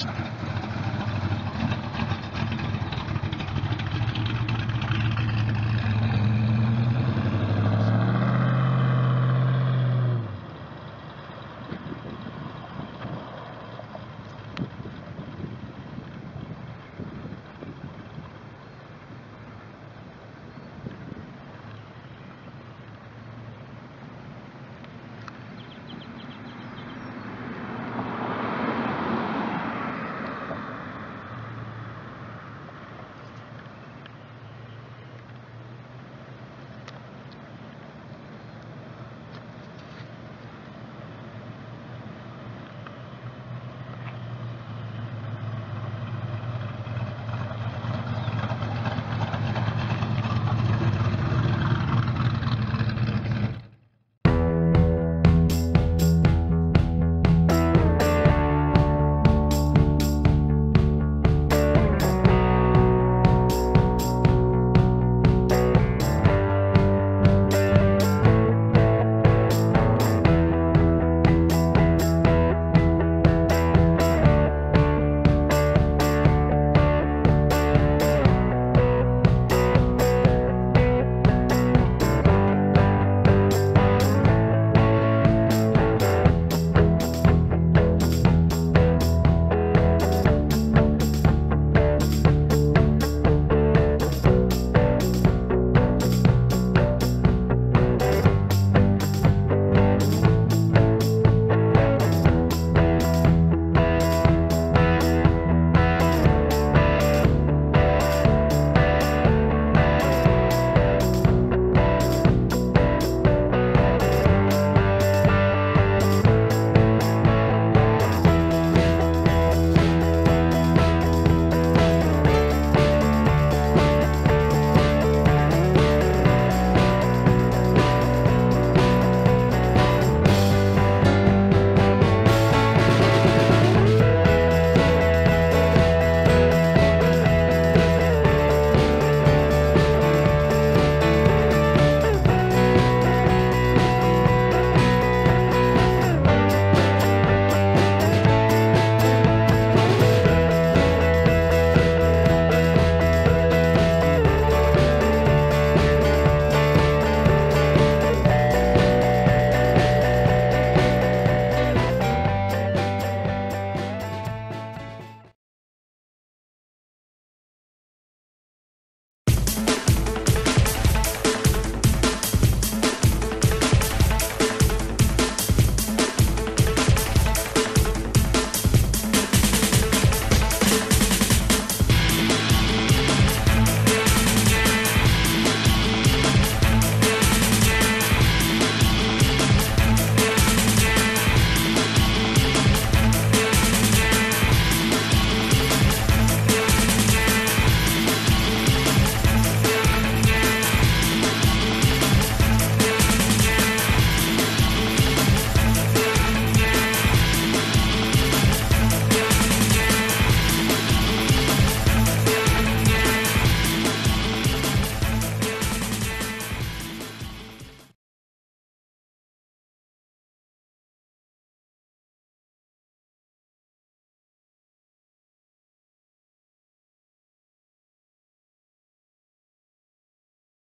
Johnson.